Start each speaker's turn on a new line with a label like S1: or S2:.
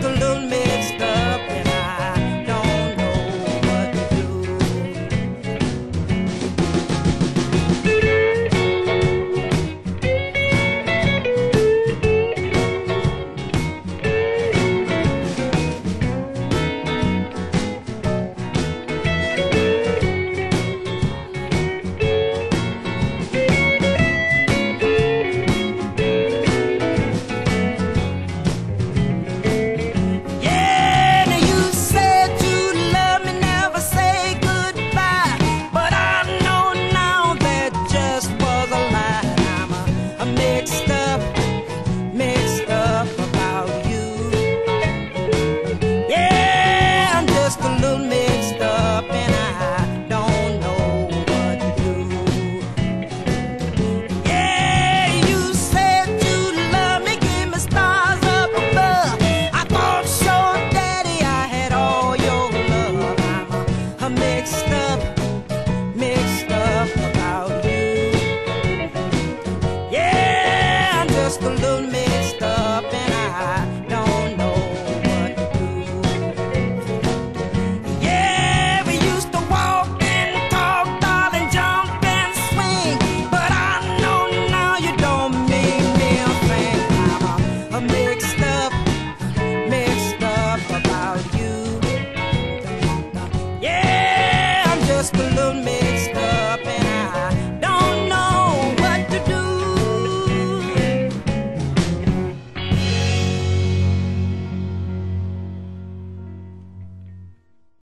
S1: the. next